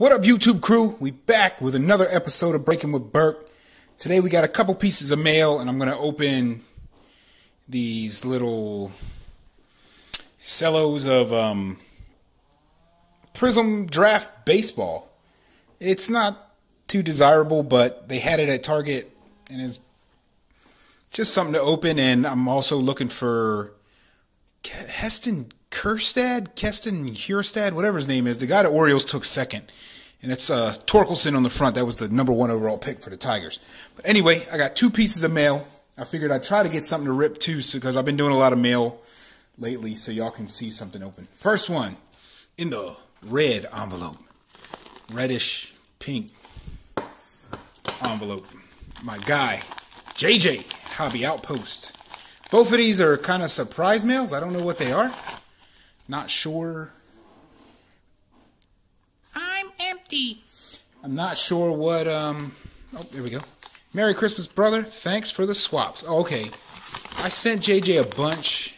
What up, YouTube crew? We back with another episode of Breaking with Burk. Today we got a couple pieces of mail, and I'm going to open these little cellos of um, Prism Draft Baseball. It's not too desirable, but they had it at Target, and it's just something to open. And I'm also looking for Heston Kjerstad, Keston Kjerstad, whatever his name is. The guy the Orioles took second. And it's uh, Torkelson on the front. That was the number one overall pick for the Tigers. But anyway, I got two pieces of mail. I figured I'd try to get something to rip too, because I've been doing a lot of mail lately, so y'all can see something open. First one in the red envelope, reddish pink envelope. My guy, JJ Hobby Outpost. Both of these are kind of surprise mails. I don't know what they are. Not sure. I'm empty. I'm not sure what. Um. Oh, there we go. Merry Christmas, brother. Thanks for the swaps. Oh, okay. I sent JJ a bunch.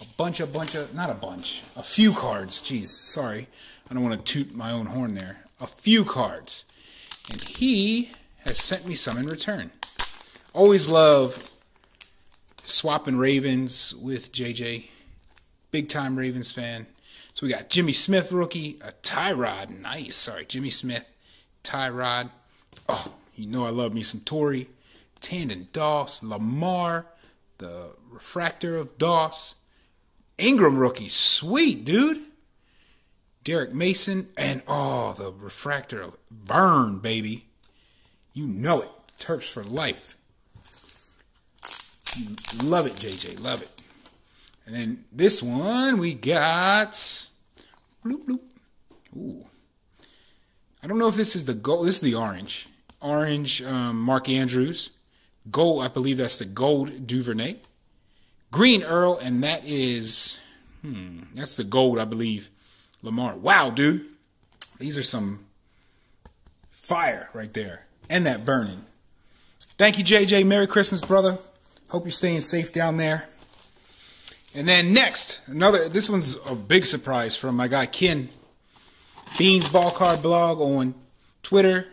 A bunch, a bunch of. Not a bunch. A few cards. Jeez, sorry. I don't want to toot my own horn there. A few cards. And he has sent me some in return. Always love swapping Ravens with JJ. Big time Ravens fan. So we got Jimmy Smith rookie, a Tyrod. Nice. Sorry, Jimmy Smith, Tyrod. Oh, you know I love me some Torrey. Tandon Doss, Lamar, the refractor of Doss. Ingram rookie. Sweet, dude. Derrick Mason, and oh, the refractor of Burn, baby. You know it. Terps for life. Love it, JJ. Love it. And then this one we got. Bloop, bloop. Ooh. I don't know if this is the gold. This is the orange. Orange um, Mark Andrews. Gold, I believe that's the gold Duvernay. Green Earl, and that is. Hmm, that's the gold, I believe. Lamar. Wow, dude. These are some fire right there. And that burning. Thank you, JJ. Merry Christmas, brother. Hope you're staying safe down there. And then next, another, this one's a big surprise from my guy Ken. Beans Ball Card Blog on Twitter,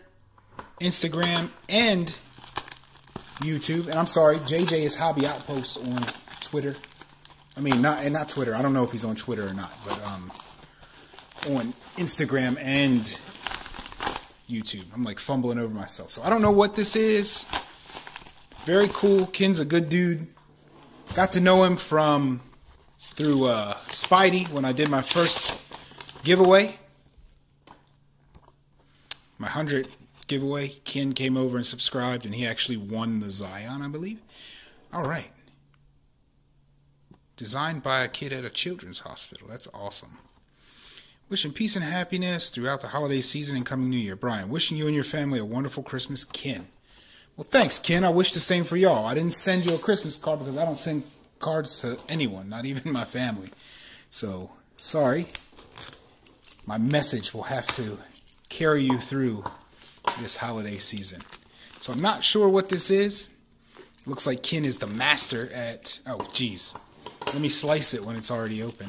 Instagram, and YouTube. And I'm sorry, JJ is Hobby Outpost on Twitter. I mean, not and not Twitter. I don't know if he's on Twitter or not, but um, on Instagram and YouTube. I'm like fumbling over myself. So I don't know what this is. Very cool. Ken's a good dude. Got to know him from through uh, Spidey when I did my first giveaway. My 100 giveaway. Ken came over and subscribed, and he actually won the Zion, I believe. All right. Designed by a kid at a children's hospital. That's awesome. Wishing peace and happiness throughout the holiday season and coming new year. Brian, wishing you and your family a wonderful Christmas. Ken. Well, thanks, Ken. I wish the same for y'all. I didn't send you a Christmas card because I don't send cards to anyone, not even my family. So, sorry. My message will have to carry you through this holiday season. So, I'm not sure what this is. Looks like Ken is the master at. Oh, geez. Let me slice it when it's already open.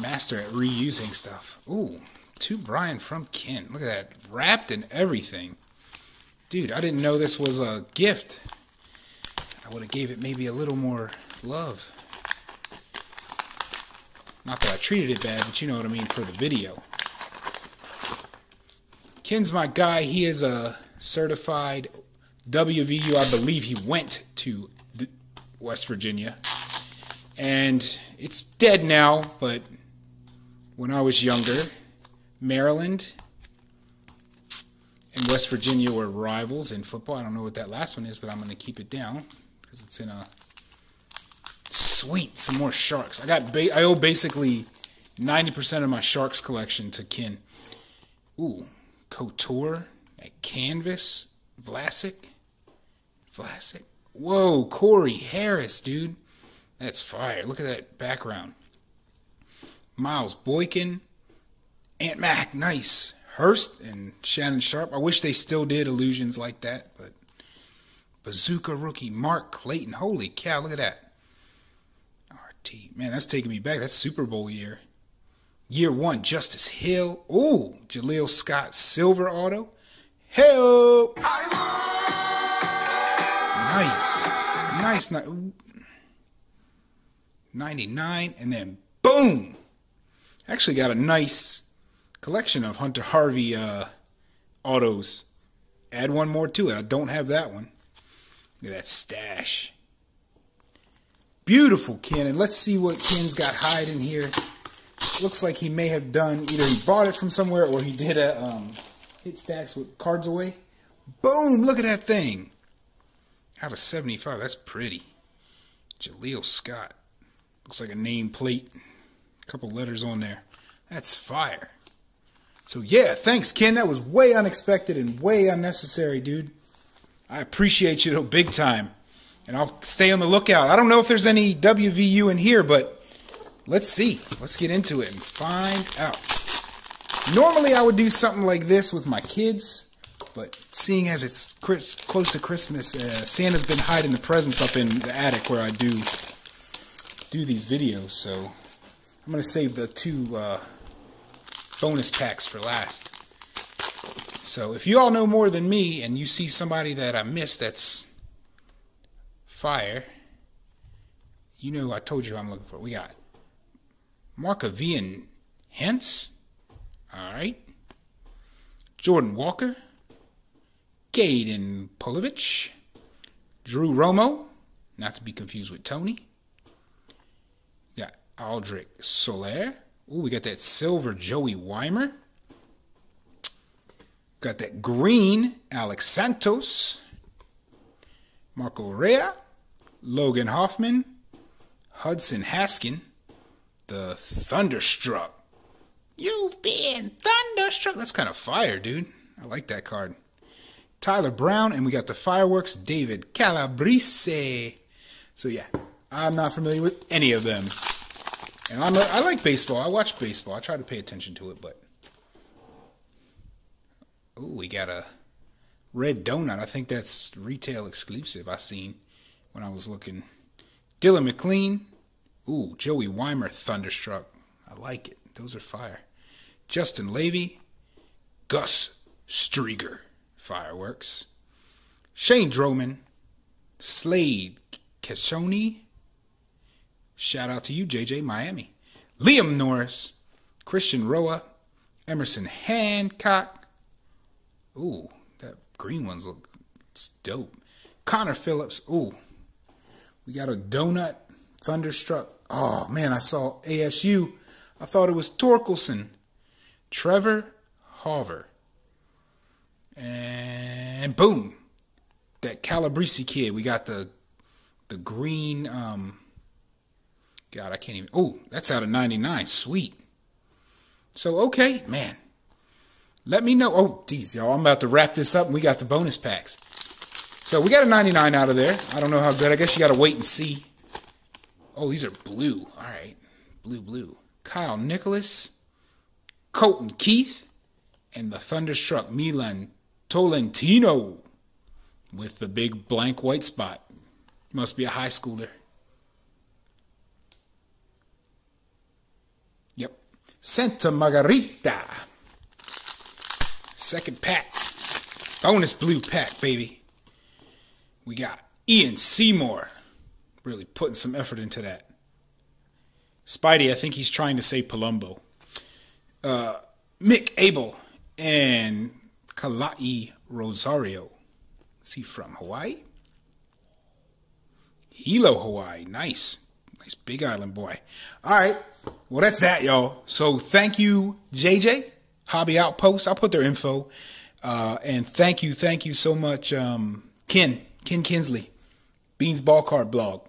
Master at reusing stuff. Ooh, to Brian from Ken. Look at that. Wrapped and everything. Dude, I didn't know this was a gift. I would have gave it maybe a little more love. Not that I treated it bad, but you know what I mean for the video. Ken's my guy. He is a certified WVU. I believe he went to West Virginia. And it's dead now, but when I was younger, Maryland and West Virginia were rivals in football. I don't know what that last one is, but I'm going to keep it down because it's in a sweet some more sharks. I got I owe basically 90% of my sharks collection to Ken. Ooh, Couture at Canvas, Vlasic, Vlasic. Whoa, Corey Harris, dude, that's fire. Look at that background. Miles Boykin, Ant Mac, nice. Hurst and Shannon Sharpe. I wish they still did illusions like that, but Bazooka rookie Mark Clayton. Holy cow, look at that. RT. Man, that's taking me back. That's Super Bowl year. Year one, Justice Hill. Ooh, Jaleel Scott Silver Auto. Help! Nice. Nice. 99. And then boom! Actually got a nice collection of Hunter Harvey uh, autos. Add one more to it. I don't have that one. Look at that stash. Beautiful Ken. And let's see what Ken's got hiding here. Looks like he may have done, either he bought it from somewhere or he did a um, hit stacks with cards away. Boom! Look at that thing. Out of 75. That's pretty. Jaleel Scott. Looks like a name plate. A couple letters on there. That's fire. So yeah, thanks, Ken. That was way unexpected and way unnecessary, dude. I appreciate you though, big time. And I'll stay on the lookout. I don't know if there's any WVU in here, but let's see. Let's get into it and find out. Normally I would do something like this with my kids, but seeing as it's close to Christmas, uh, Santa's been hiding the presents up in the attic where I do do these videos, so I'm going to save the two uh, bonus packs for last. So if you all know more than me and you see somebody that I missed that's fire, you know I told you I'm looking for. We got Markevian Hence. All right. Jordan Walker. Gaden Polovich. Drew Romo. Not to be confused with Tony. Got Aldrick Soler. Ooh, we got that silver Joey Wiemer. Got that green Alex Santos. Marco Rea. Logan Hofmann. Hudson Haskin. The Thunderstruck. You've been thunderstruck. That's kind of fire, dude. I like that card. Tyler Brown, and we got the fireworks, David Calabrese. So yeah, I'm not familiar with any of them. And I'm a, I like baseball. I watch baseball. I try to pay attention to it, but oh, we got a red donut. I think that's retail exclusive. I seen when I was looking. Dylan McLean. Ooh, Joey Wiemer, Thunderstruck. I like it. Those are fire. Justin Levy. Gus Strieger Fireworks. Shane Droman. Slade Keshoni. Shout out to you, JJ Miami. Liam Norris, Christian Roa, Emerson Hancock. Ooh, that green ones look dope. Connor Phillips. Ooh, we got a donut thunderstruck. Oh man, I saw ASU. I thought it was Torkelson. Trevor Hover. And boom, that Calabrese kid. We got the the green um, God, I can't even. Oh, that's out of 99. Sweet. So, okay, man. Let me know. Oh, geez, y'all. I'm about to wrap this up and we got the bonus packs. So, we got a 99 out of there. I don't know how good. I guess you got to wait and see. Oh, these are blue. All right. Blue, blue. Kyle Nicolas, Colton Keith, and the Thunderstruck Milan Tolentino with the big blank white spot. Must be a high schooler. Yep. Santa Margarita. Second pack. Bonus blue pack, baby. We got Ian Seymour. Really putting some effort into that. Spidey, I think he's trying to say Palumbo. Uh, Mick Abel and Kalai Rosario. Is he from Hawaii? Hilo, Hawaii. Nice. Nice big island boy. All right. Well, that's that, y'all. So thank you, JJ, Hobby Outpost. I'll put their info. Uh, and thank you, thank you so much, um, Ken, Ken Kinsley, Beans Ball Card Blog.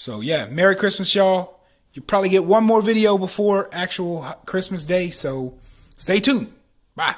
So yeah, Merry Christmas, y'all. You probably get one more video before actual Christmas Day, so stay tuned. Bye.